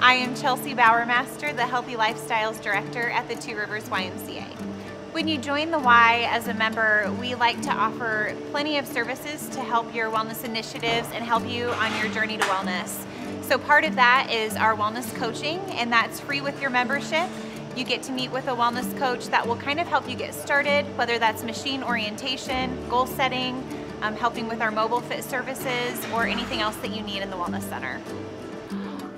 I am Chelsey Bowermaster, the Healthy Lifestyles Director at the Two Rivers YMCA. When you join the Y as a member, we like to offer plenty of services to help your wellness initiatives and help you on your journey to wellness. So part of that is our wellness coaching, and that's free with your membership. You get to meet with a wellness coach that will kind of help you get started, whether that's machine orientation, goal setting, um, helping with our MobileFit services, or anything else that you need in the Wellness Center.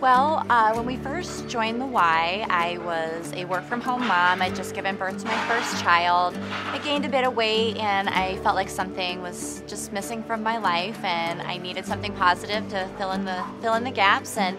Well, uh, when we first joined the Y, I was a work from home mom. I'd just given birth to my first child. I gained a bit of weight and I felt like something was just missing from my life and I needed something positive to fill in the fill in the gaps and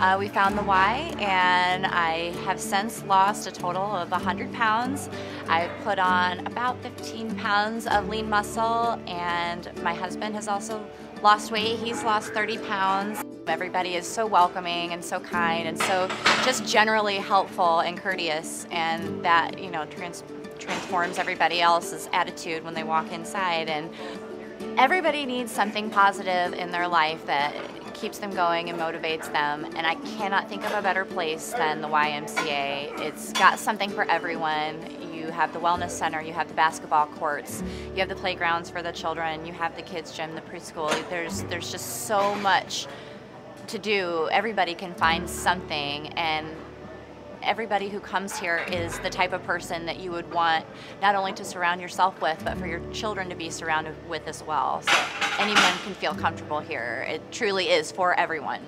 uh, we found the Y and I have since lost a total of 100 pounds. I've put on about 15 pounds of lean muscle and my husband has also lost weight. He's lost 30 pounds. Everybody is so welcoming and so kind and so just generally helpful and courteous and that, you know, trans transforms everybody else's attitude when they walk inside and everybody needs something positive in their life that keeps them going and motivates them and I cannot think of a better place than the YMCA. It's got something for everyone. You have the wellness center, you have the basketball courts, you have the playgrounds for the children, you have the kids gym, the preschool. There's there's just so much to do. Everybody can find something and everybody who comes here is the type of person that you would want not only to surround yourself with, but for your children to be surrounded with as well. So anyone can feel comfortable here. It truly is for everyone.